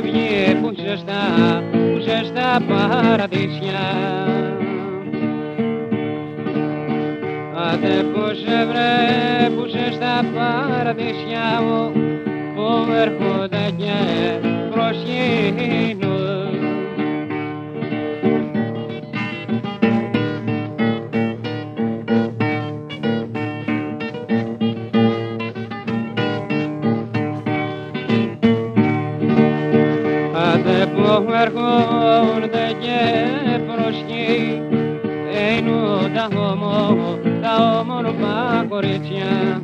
φεύγει που ζεστά, που ζεστά παραδείσια. Άντε που σε βρε, που ζεστά παραδείσια μου, που έρχονται και προσχύνουν. Άντε που έρχονται και προσκύνουν είναι τα όμορφα, τα όμορφα κορίτσια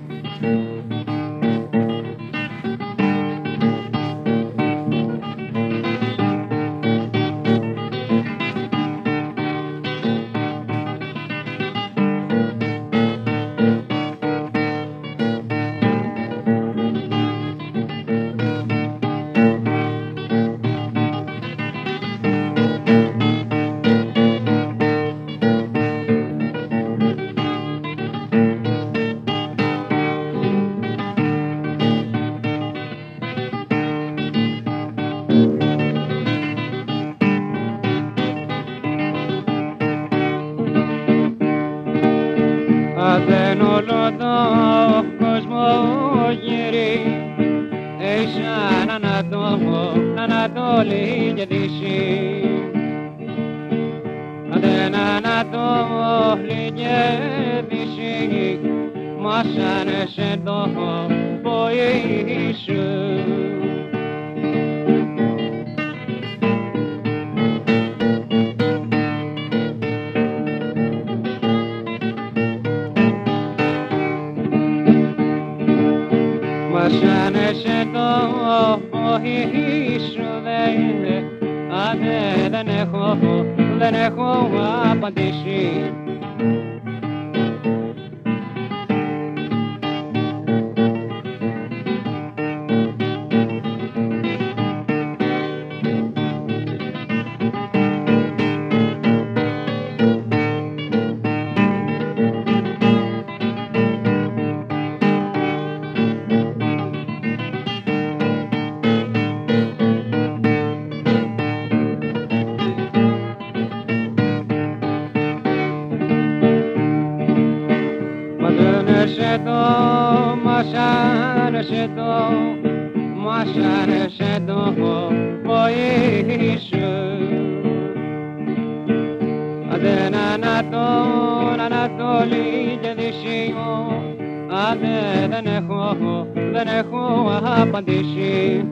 δεν όλο το κόσμο γυρί σαν Ανατόλο, Ανατολή και Δύση δεν Ανατολή και Δύση μας άνεσε το ποή όχι σου δεν Άντε δεν έχω, δεν έχω απαντήσει μας άνεσε το, μας άνεσε το ποή σου. Άντε Ανατόλ, Ανατολή και Δύση μου, άντε δεν έχω, δεν έχω απαντήσει.